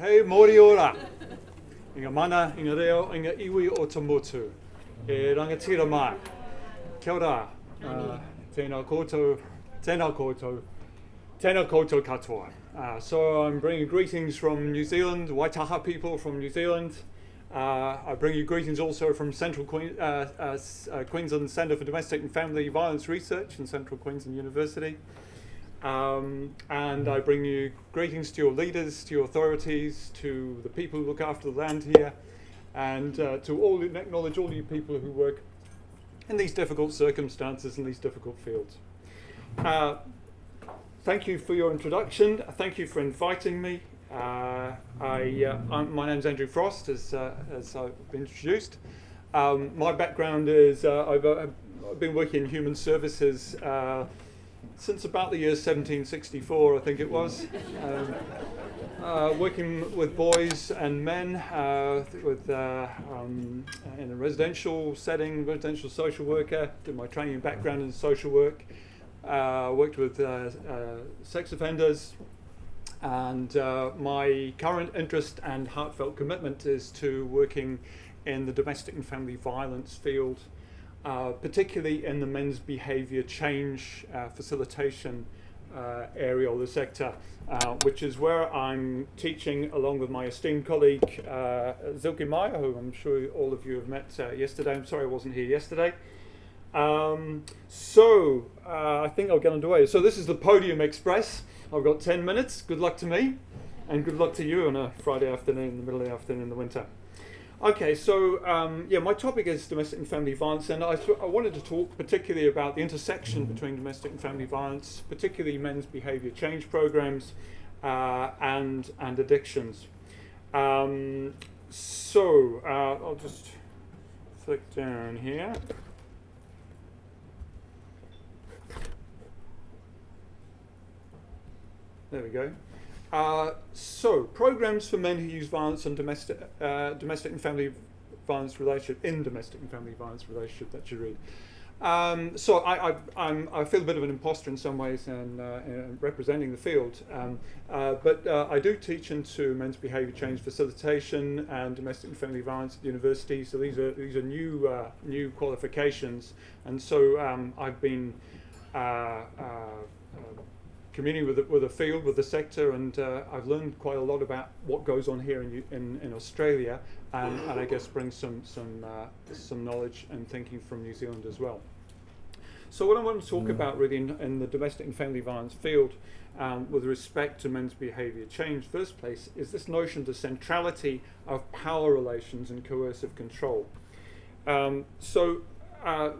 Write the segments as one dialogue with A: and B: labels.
A: Hei, mauri ora. I ngā mana, i ngā reo, i ngā iwi o te motu. E rangatira mai. Kia ora. Uh, tēnā koutou, tēnā koutou, tēnā koutou katoa. Uh, so I'm bringing greetings from New Zealand, Waitaha people from New Zealand. Uh, I bring you greetings also from Central Queen, uh, uh, uh, Queensland Centre for Domestic and Family Violence Research in Central Queensland University. Um, and I bring you greetings to your leaders, to your authorities, to the people who look after the land here, and uh, to all acknowledge all you people who work in these difficult circumstances in these difficult fields. Uh, thank you for your introduction. Thank you for inviting me. Uh, I, uh, my name's Andrew Frost, as, uh, as I've been introduced. Um, my background is uh, I've, I've, been working in human services since about the year 1764, I think it was. Um, working with boys and men with, um, in a residential setting, residential social worker, did my training background in social work. worked with sex offenders, and uh, my current interest and heartfelt commitment is to working in the domestic and family violence field, uh, particularly in the men's behaviour change uh, facilitation uh, area or the sector, uh, which is where I'm teaching along with my esteemed colleague Silke Meyer, who I'm sure all of you have met yesterday. I'm sorry I wasn't here yesterday. Um, so I think I'll get underway. So this is the Podium Express. I've got 10 minutes. Good luck to me, and good luck to you on a Friday afternoon, in the middle of the afternoon in the winter. Okay, so um, yeah, my topic is domestic and family violence, and I, I wanted to talk particularly about the intersection between domestic and family violence, particularly men's behaviour change programs, uh, and and addictions. Um, so uh, I'll just flick down here. There we go. Uh, so, programs for men who use violence and domestic, uh, domestic and family violence relationship in domestic and family violence relationship. That should read. Um, so I, I, I, feel a bit of an imposter in some ways in, uh, in representing the field, um, uh, but uh, I do teach into men's behaviour change facilitation and domestic and family violence at the university. So these are these are new uh, new qualifications, and so um, I've been communing with the, with the field, with the sector, and uh, I've learned quite a lot about what goes on here in, in, in Australia, and, and I guess bring some some uh, some knowledge and thinking from New Zealand as well. So what I want to talk mm. about really in, in, the domestic and family violence field, um, with respect to men's behaviour change, first place, is this notion of the centrality of power relations and coercive control. Um, so uh,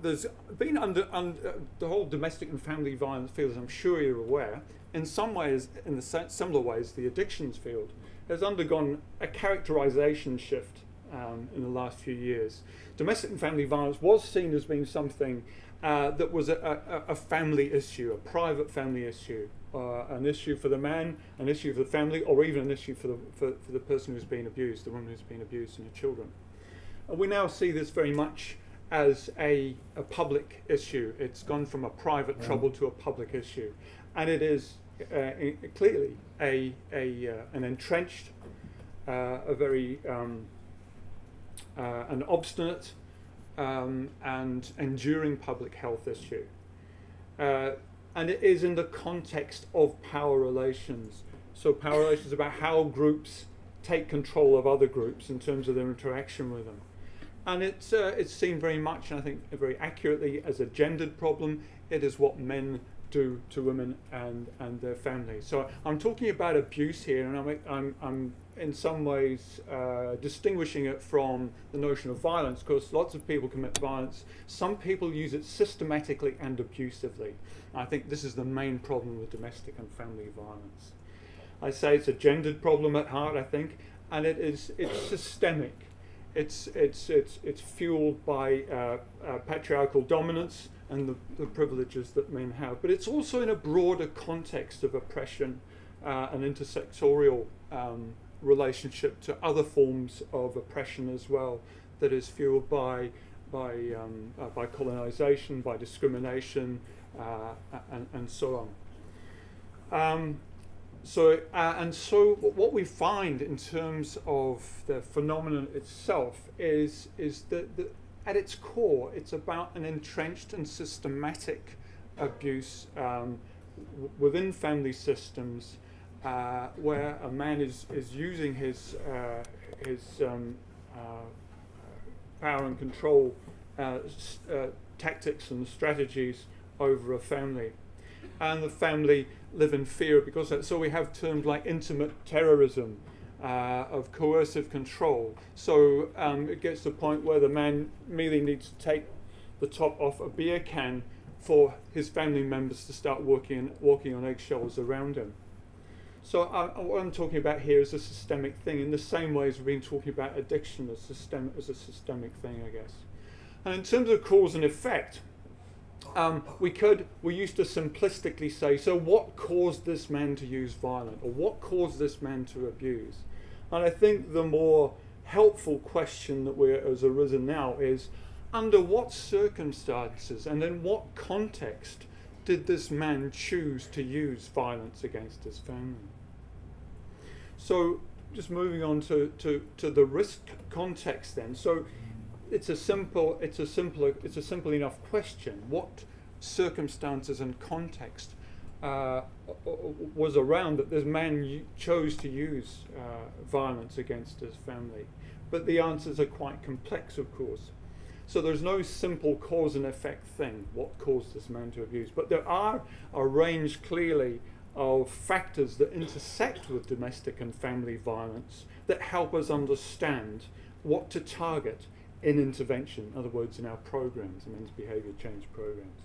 A: there's been under, under the whole domestic and family violence field, as I'm sure you're aware, in some ways, in the similar ways, the addictions field has undergone a characterization shift um, in the last few years. Domestic and family violence was seen as being something uh, that was a, a, a, family issue, a private family issue, uh, an issue for the man, an issue for the family, or even an issue for the, for, for the person who's been abused, the woman who's been abused, and the children. And we now see this very much as a, a public issue. It's gone from a private trouble to a public issue. And it is uh, clearly a, a, uh, an entrenched, uh, a very um, uh, an obstinate um, and enduring public health issue. Uh, and it is in the context of power relations. So power relations about how groups take control of other groups in terms of their interaction with them and it's uh, it's seen very much, and I think very accurately, as a gendered problem. It is what men do to women and and their families. So I'm talking about abuse here, and I'm I'm, I'm in some ways uh, distinguishing it from the notion of violence, because lots of people commit violence. Some people use it systematically and abusively. I think this is the main problem with domestic and family violence. I say it's a gendered problem at heart, I think, and it is it's systemic it's, it's, it's, it's fueled by uh, uh, patriarchal dominance and the, the, privileges that men have. But it's also in a broader context of oppression uh, and intersectorial um, relationship to other forms of oppression as well that is fueled by, by, um, uh, by colonization, by discrimination, uh, and, and so on. Um, so, uh, and so what we find in terms of the phenomenon itself is, is that, that at its core, it's about an entrenched and systematic abuse um, within family systems uh, where a man is, is using his, uh, his um, uh, power and control uh, uh, tactics and strategies over a family. And the family live in fear because that. So we have terms like intimate terrorism, uh, of coercive control. So um, it gets to the point where the man merely needs to take the top off a beer can for his family members to start working, walking on eggshells around him. So uh, what I'm talking about here is a systemic thing in the same way as we've been talking about addiction as, system, as a systemic thing, I guess. And in terms of cause and effect, um, we could, we used to simplistically say, so what caused this man to use violence, or what caused this man to abuse? And I think the more helpful question that we, has arisen now is, under what circumstances and in what context did this man choose to use violence against his family? So, just moving on to, to, to the risk context then. So, it's a simple it's a simple it's a simple enough question. What circumstances and context uh, was around that this man chose to use uh, violence against his family? But the answers are quite complex, of course. So there's no simple cause and effect thing. What caused this man to abuse? But there are a range clearly of factors that intersect with domestic and family violence that help us understand what to target in intervention, in other words, in our programs, in men's behaviour change programs.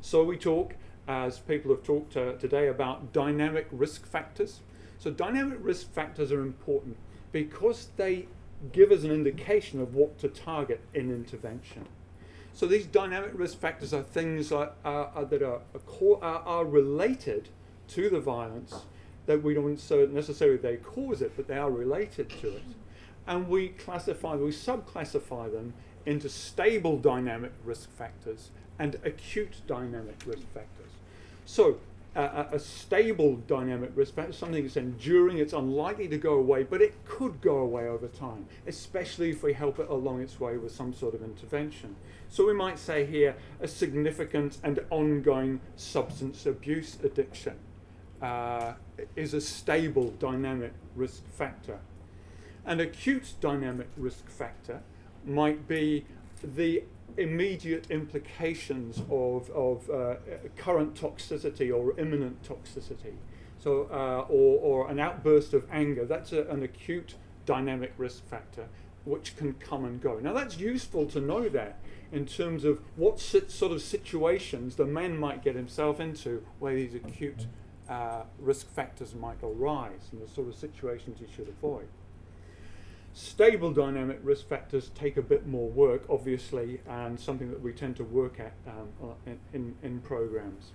A: So we talk, as people have talked uh, today, about dynamic risk factors. So dynamic risk factors are important because they give us an indication of what to target in intervention. So these dynamic risk factors are things that are, that are, are related to the violence that we don't necessarily they cause it, but they are related to it and we classify, we subclassify them into stable dynamic risk factors and acute dynamic risk factors. So uh, a stable dynamic risk factor, something that's enduring, it's unlikely to go away, but it could go away over time, especially if we help it along its way with some sort of intervention. So we might say here a significant and ongoing substance abuse addiction uh, is a stable dynamic risk factor. An acute dynamic risk factor might be the immediate implications of, of uh, current toxicity or imminent toxicity. So, uh, or, or an outburst of anger, that's a, an acute dynamic risk factor which can come and go. Now, that's useful to know that in terms of what sort of situations the man might get himself into where these acute uh, risk factors might arise and the sort of situations he should avoid. Stable dynamic risk factors take a bit more work, obviously, and something that we tend to work at um, in, in, programs.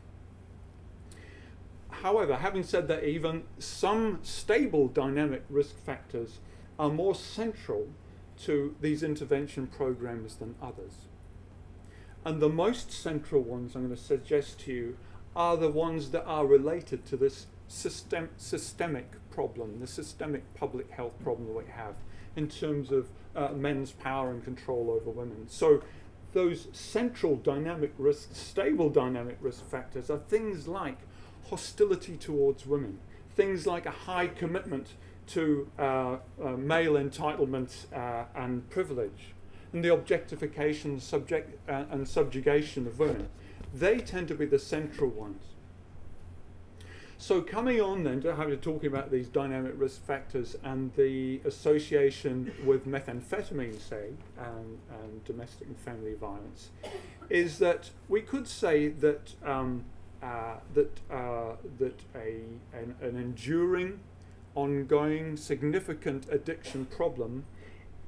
A: However, having said that, even some stable dynamic risk factors are more central to these intervention programs than others. And the most central ones I'm going to suggest to you are the ones that are related to this system, systemic problem, the systemic public health problem that we have in terms of uh, men's power and control over women. So those central dynamic risk, stable dynamic risk factors are things like hostility towards women, things like a high commitment to uh, uh, male entitlement uh, and privilege, and the objectification subject, uh, and subjugation of women. They tend to be the central ones. So coming on then to how to talking about these dynamic risk factors and the association with methamphetamine, say, and, and domestic and family violence, is that we could say that um, uh, that uh, that a an, an, enduring, ongoing, significant addiction problem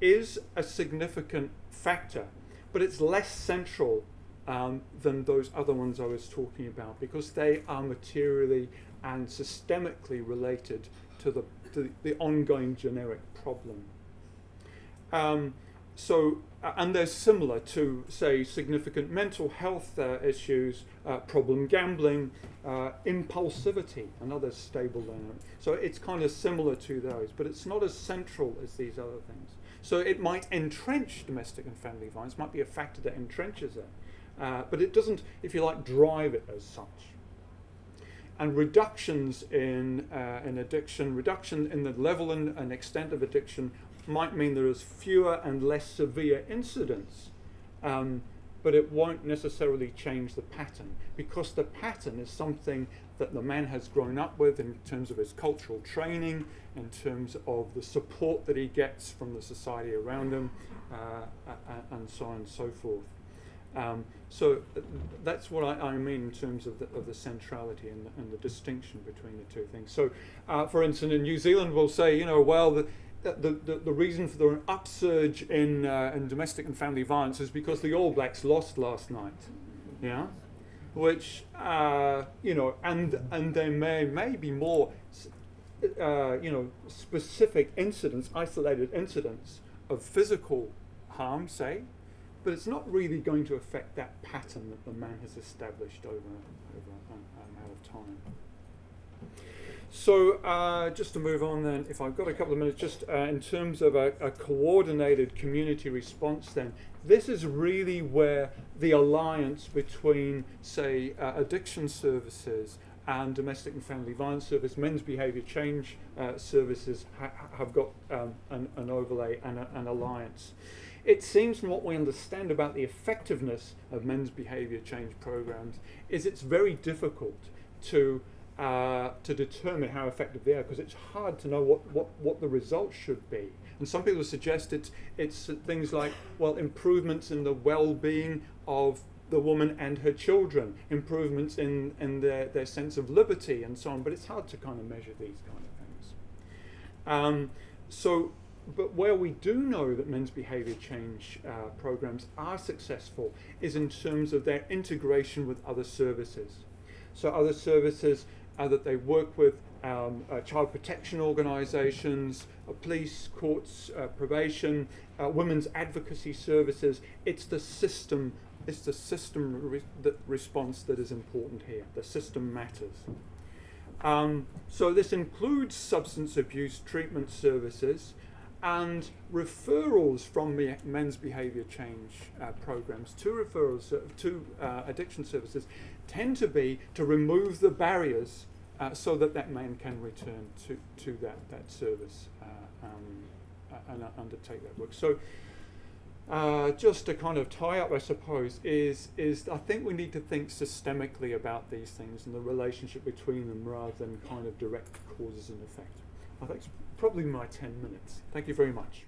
A: is a significant factor, but it's less central um, than those other ones I was talking about because they are materially and systemically related to the, to the ongoing generic problem. Um, so, and they're similar to, say, significant mental health uh, issues, uh, problem gambling, uh, impulsivity, another stable dynamic. So it's kind of similar to those, but it's not as central as these other things. So it might entrench domestic and family violence, might be a factor that entrenches it, uh, but it doesn't, if you like, drive it as such and reductions in, uh, in addiction, reduction in the level and, and, extent of addiction might mean there is fewer and less severe incidents, um, but it won't necessarily change the pattern because the pattern is something that the man has grown up with in terms of his cultural training, in terms of the support that he gets from the society around him, uh, and so on and so forth. Um, so uh, that's what I, I, mean in terms of the, of the centrality and the, and the distinction between the two things. So, uh, for instance, in New Zealand, we'll say, you know, well, the, the, the, the reason for the upsurge in, uh, in domestic and family violence is because the All Blacks lost last night. Yeah? Which, uh, you know, and, and there may, may be more, uh, you know, specific incidents, isolated incidents of physical harm, say, but it's not really going to affect that pattern that the man has established over, over an amount of time. So uh, just to move on then, if I've got a couple of minutes, just uh, in terms of a, a, coordinated community response then, this is really where the alliance between, say, uh, addiction services and domestic and family violence service, men's behaviour change uh, services ha have got um, an, an, overlay and a, an alliance. It seems from what we understand about the effectiveness of men's behaviour change programs is it's very difficult to uh, to determine how effective they are because it's hard to know what, what, what the results should be. And some people suggest it's, it's things like, well, improvements in the well-being of the woman and her children, improvements in, in their, their sense of liberty and so on, but it's hard to kind of measure these kind of things. Um, so, but where we do know that men's behavior change uh, programs are successful is in terms of their integration with other services. So other services uh, that they work with um, uh, child protection organisations, uh, police, courts, uh, probation, uh, women's advocacy services. It's the system. It's the system re response that is important here. The system matters. Um, so this includes substance abuse treatment services and referrals from men's behaviour change uh, programs to referrals uh, to uh, addiction services tend to be to remove the barriers uh, so that that man can return to, to that, that service uh, um, and uh, undertake that work. So uh, just to kind of tie up, I suppose, is, is I think we need to think systemically about these things and the relationship between them rather than kind of direct causes and effect. I think it's probably my 10 minutes. Thank you very much.